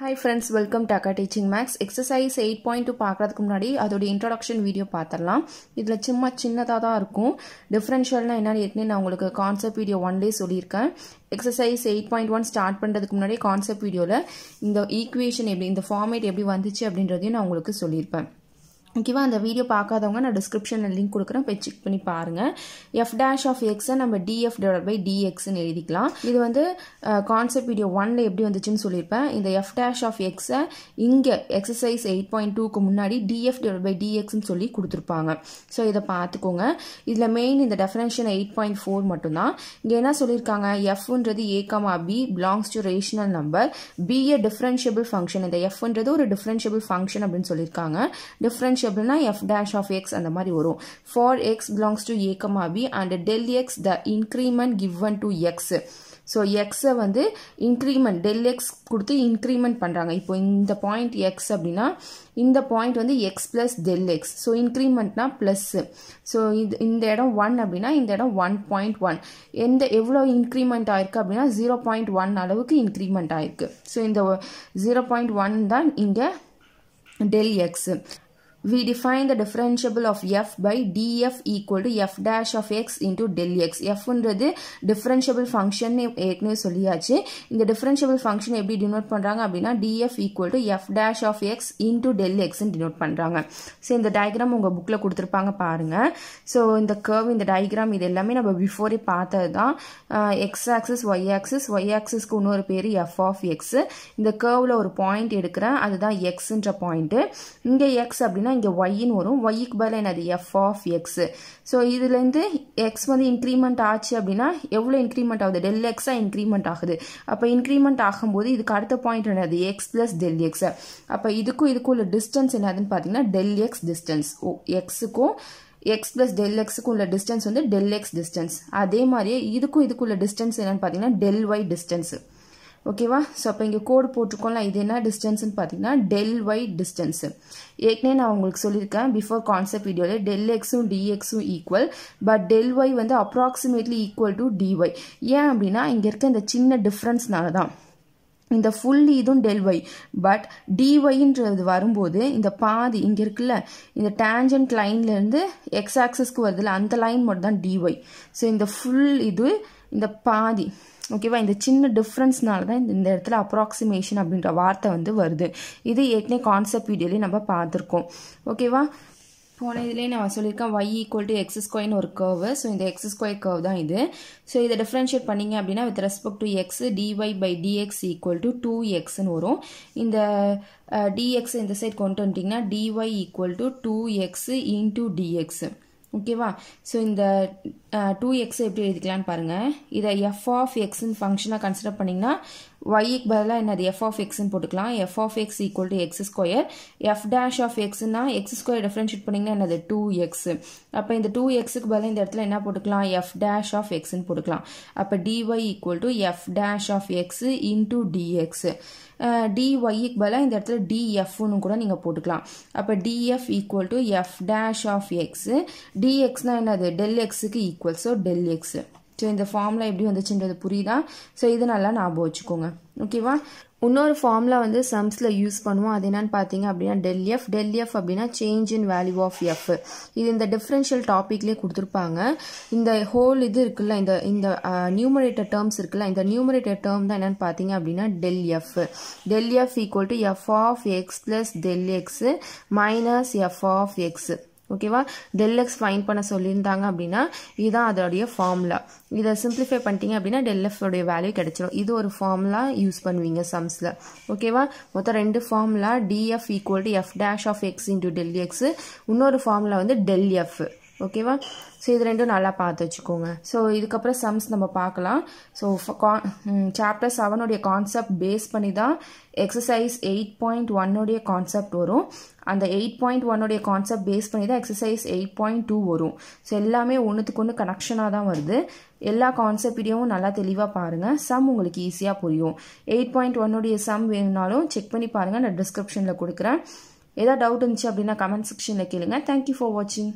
Hi friends welcome Dhaka teaching maths exercise eight point two பார்க்குறதுக்கு முன்னாடி அதோட இன்ட்ரடக்ஷன் வீடியோ பார்த்துடலாம். இதில் சும்மா சின்னதாக தான் இருக்கும். டிஃப்ரென்ஷியல்னால் என்னென்னு ஏற்கனவே நான் உங்களுக்கு கான்செப்ட் வீடியோ ஒன் டே சொல்லியிருக்கேன். Exercise eight point one start பண்ணுறதுக்கு முன்னாடி கான்செப்ட் வீடியோவில் இந்த ஈக்குவேஷன் எப்படி இந்த ஃபார்மேட் எப்படி வந்துச்சு அப்படின்றதையும் நான் உங்களுக்கு சொல்லியிருப்பேன். ஓகேவா? அந்த வீடியோ பார்க்காதவங்க நான் டிஸ்கிரிப்ஷனில் லிங்க் கொடுக்குறேன். போய் செக் பண்ணி பாருங்கள் எஃப் டேஷ் ஆஃப் எக்ஸை நம்ம டிஎஃப் டிவைட் பை டிஎக்ஸ்ன்னு எழுதிக்கலாம். இது வந்து கான்செப்ட் வீடியோ ஒன்ல எப்படி வந்துச்சுன்னு சொல்லியிருப்பேன். இந்த எஃப் டேஷ் ஆஃப் எக்ஸை இங்கே எக்ஸசைஸ் எயிட் பாயிண்ட் டூக்கு முன்னாடி டிஎஃப் டிவைட் பை டிஎக்ஸ்னு சொல்லி கொடுத்துருப்பாங்க. ஸோ இதை பார்த்துக்கோங்க. இதில் மெயின் இந்த டெஃபினேஷன் எயிட் பாயிண்ட் ஃபோர் மட்டும்தான். இங்கே என்ன சொல்லியிருக்காங்க? எஃப்ன்றது A comma B belongs to rational number be a differentiable function இந்த எஃப்ன்றது ஒரு டிஃப்ரென்ஷியபிள் ஃபங்க்ஷன் அப்படின்னு சொல்லியிருக்காங்க. டிஃப்ரென்ஷியபிள் அப்படின்னா எஃப் டேஷ் ஆஃப் எக்ஸ் அந்த மாதிரி வரும். For X belongs to A comma B and del X the increment given to X so எக்ஸை வந்து இன்க்ரிமெண்ட் டெல் எக்ஸ் கொடுத்து இன்க்ரீமெண்ட் பண்ணுறாங்க இப்போ இந்த பாயிண்ட் எக்ஸ் அப்படின்னா இந்த பாயிண்ட் வந்து X plus del X so இன்க்ரீமெண்ட்னா plus so இது இந்த இடம் ஒன் அப்படின்னா இந்த இடம் ஒன் பாயிண்ட் ஒன் எந்த எவ்வளோ இன்க்ரிமெண்ட் ஆயிருக்கு அப்படின்னா ஜீரோ பாயிண்ட் ஒன் அளவுக்கு இன்க்ரீமெண்ட் ஆயிருக்கு. ஸோ இந்த ஜீரோ பாயிண்ட் ஒன் தான் இங்கே del X we define the differentiable of f by df equal to f dash of x into del x. Fன்றது differentiable function ஏற்கனவே சொல்லியாச்சு. இந்த differentiable function எப்படி denote பண்ணுறாங்க அப்படின்னா df equal to f dash of x into del x denote பண்றாங்க. So இந்த diagram உங்கள் புக்கில் கொடுத்துருப்பாங்க பாருங்கள் ஸோ இந்த கர்வ் இந்த டயக்ராம் இது எல்லாமே நம்ம பிஃபோரே பார்த்தது தான். X axis Y axis Y ஆக்சிஸ்க்கு இன்னொரு பேர் எஃப் ஆஃப் எக்ஸ் இந்த கர்வ்ல ஒரு பாயிண்ட் எடுக்கிறேன். அதுதான் எக்ஸுன்ற பாயிண்ட் இங்க எக்ஸ் அப்படின்னா இங்கே ஒய்ன்னு வரும். ஒய்க்கு பதில் என்னது? எஃப் ஆஃப் எக்ஸ் ஸோ இதுலேருந்து எக்ஸ் வந்து இன்க்ரிமெண்ட் ஆச்சு அப்படின்னா எவ்வளோ இன்க்ரிமெண்ட் ஆகுது? டெல் எக்ஸாக இன்க்ரிமெண்ட் ஆகுது. அப்போ இன்க்ரிமெண்ட் ஆகும்போது இதுக்கு அடுத்த பாயிண்ட் என்னது? எக்ஸ் ப்ளஸ் டெல் எக்ஸ் அப்போ இதுக்கும் இதுக்கும் உள்ள டிஸ்டன்ஸ் என்னதுன்னு பார்த்தீங்கன்னா டெல் எக்ஸ் டிஸ்டன்ஸ் ஓ எக்ஸுக்கும் எக்ஸ் ப்ளஸ் டெல் எக்ஸுக்கும் உள்ள டிஸ்டன்ஸ் வந்து டெல் எக்ஸ் டிஸ்டன்ஸ் அதே மாதிரியே இதுக்கும் இதுக்குள்ள டிஸ்டன்ஸ் என்னன்னு பார்த்தீங்கன்னா டெல் ஒய் டிஸ்டன்ஸ் ஓகேவா? ஸோ அப்போ இங்கே கோடு போட்டிருக்கோம்ல இது என்ன டிஸ்டன்ஸ்னு பார்த்தீங்கன்னா டெல் ஒய் டிஸ்டன்ஸு ஏற்கனவே நான் உங்களுக்கு சொல்லியிருக்கேன் பிஃபோர் கான்செப்ட் வீடியோவில் டெல் எக்ஸும் டிஎக்ஸும் ஈக்குவல் பட் டெல் ஒய் வந்து approximately equal to D Y ஏன் அப்படின்னா இங்கே இருக்க இந்த சின்ன டிஃப்ரென்ஸ்னால தான். இந்த ஃபுல் இதுவும் டெல் ஒய் பட் டிஒய்ன்றது வரும்போது இந்த பாதி இங்கே இருக்குல்ல இந்த டேஞ்சன்ட் லைன்லேருந்து எக்ஸ் ஆக்சஸ்க்கு வருதுல்ல அந்த லைன் மட்டும் தான் டிஒய் ஸோ இந்த ஃபுல் இது இந்த பாதி ஓகேவா இந்த சின்ன டிஃப்ரென்ஸ்னால தான் இந்த இடத்துல அப்ராக்சிமேஷன் அப்படின்ற வார்த்தை வந்து வருது. இது ஏற்கனவே கான்செப்ட் வீடியோலேயே நம்ம பார்த்துருக்கோம். ஓகேவா போன இதுலேயே நான் சொல்லியிருக்கேன் ஒய் ஈக்குவல் டு எக்ஸ் ஸ்கொயர்னு ஒரு கர்வு ஸோ இந்த எக்ஸ் ஸ்கொயர் கர்வ் தான் இது. ஸோ இதை டிஃப்ரென்ஷியேட் பண்ணிங்க அப்படின்னா with respect to X D Y by D X equal to two எக்ஸ்னு வரும். இந்த டிஎக்ஸ் இந்த சைட் கொண்டு வந்துட்டிங்கன்னா D Y equal to two X into D X ஓகேவா ஸோ இந்த டூ எக்ஸ் எப்படி எழுதிக்கலான்னு பாருங்கள் இதை எஃப் ஆஃப் எக்ஸ்ன்னு ஃபங்க்ஷனாக கன்சிடர் பண்ணிங்கன்னா ஒய்க்கு பதிலாக என்னது? எஃப் ஆஃப் எக்ஸ்ன்னு போட்டுக்கலாம். F of X equal to X square F dash of எக்ஸ்னா X square differentiate பண்ணிங்கன்னா என்னது? டூ எக்ஸ் அப்போ இந்த டூ எக்ஸுக்கு பதிலாக இந்த இடத்துல என்ன போட்டுக்கலாம்? எஃப் டேஷ் ஆஃப் எக்ஸ்ன்னு போட்டுக்கலாம். அப்போ D Y equal to F dash of X into D X டிஒய்க்கு பதிலாக இந்த இடத்துல டிஎஃப்னு கூட நீங்கள் போட்டுக்கலாம். அப்போ D F equal to F dash of X டிஎக்ஸ்னால் என்னது? டெல் எக்ஸுக்கு equal so del X so இந்த ஃபார்முலா எப்படி வந்துச்சுன்றது புரியுதா? ஸோ இது நல்லா ஞாபகம் வச்சுக்கோங்க. ஓகேவா இன்னொரு ஃபார்முலா வந்து சம்ஸில் யூஸ் பண்ணுவோம். அது என்னன்னு பார்த்தீங்க அப்படின்னா டெல் எஃப் டெல் எஃப் அப்படின்னா change in value of F இது இந்த டிஃப்ரென்ஷியல் டாப்பிக்லேயே கொடுத்துருப்பாங்க. இந்த ஹோல் இது இருக்குல்ல இந்த இந்த நியூமரேட்டர் டேர்ம்ஸ் இருக்குல்ல இந்த நியூமரேட்டர் டேர்ம் தான் என்னன்னு பார்த்தீங்க அப்படின்னா del F del F equal to F of X plus del X minus F of X ஓகேவா? டெல் எக்ஸ் ஃபைன் பண்ண சொல்லியிருந்தாங்க அப்படின்னா இதுதான் அதோடைய ஃபார்முலா இதை சிம்பிளிஃபை பண்ணிட்டீங்க அப்படின்னா டெல் எஃப்டைய வேல்யூ கிடைச்சிடும் இது ஒரு ஃபார்முலா யூஸ் பண்ணுவீங்க சம்ஸில் ஓகேவா? மொத்தம் ரெண்டு formula D F equal to F dash of X into del X இன்னொரு ஃபார்முலா வந்து டெல் எஃப் ஓகேவா? ஸோ இது ரெண்டும் நல்லா பார்த்து வச்சுக்கோங்க. ஸோ இதுக்கப்புறம் சம்ஸ் நம்ம பார்க்கலாம். ஸோ சாப்டர் செவனுடைய கான்செப்ட் பேஸ் பண்ணி தான் எக்ஸசைஸ் எயிட் பாயிண்ட் ஒன்னுடைய கான்செப்ட் வரும். அந்த எயிட் பாயிண்ட் ஒன்னுடைய கான்செப்ட் பேஸ் பண்ணி தான் எக்ஸசைஸ் எயிட் பாயிண்ட் டூ வரும். ஸோ எல்லாமே ஒன்றுத்துக்கு ஒன்று கனெக்ஷனாக தான் வருது. எல்லா கான்செப்டையும் நல்லா தெளிவாக பாருங்கள் சம் உங்களுக்கு ஈஸியாக புரியும். எயிட் பாயிண்ட் ஒன்னுடைய சம் வேணும்னாலும் செக் பண்ணி பாருங்கள் நான் டிஸ்கிரிப்ஷனில் கொடுக்குறேன். ஏதாவது டவுட் இருந்துச்சு அப்படின்னா கமெண்ட் செக்ஷனில் கேளுங்க. தேங்க்யூ ஃபார் வாட்சிங்